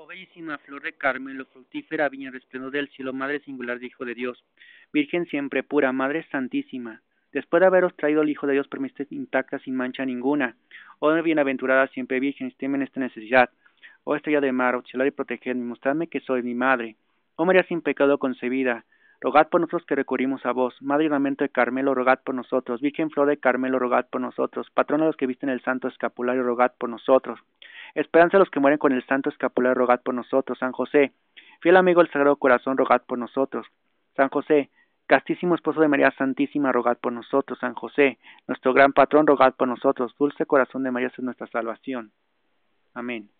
Oh bellísima flor de Carmelo, fructífera viña, resplendor del cielo, Madre singular de Hijo de Dios, Virgen siempre pura, Madre santísima, después de haberos traído el Hijo de Dios, permitid intacta sin mancha ninguna. Oh bienaventurada siempre Virgen, en esta necesidad. Oh estrella de mar, auxiliar y protegedme, mostradme que soy mi madre. Oh María sin pecado concebida, rogad por nosotros que recurrimos a vos. Madre y lamento de Carmelo, rogad por nosotros. Virgen flor de Carmelo, rogad por nosotros. Patrona de los que visten el santo escapulario, rogad por nosotros. Esperanza a los que mueren con el santo escapular, rogad por nosotros. San José, fiel amigo del Sagrado Corazón, rogad por nosotros. San José, castísimo esposo de María Santísima, rogad por nosotros. San José, nuestro gran patrón, rogad por nosotros. Dulce corazón de María es nuestra salvación. Amén.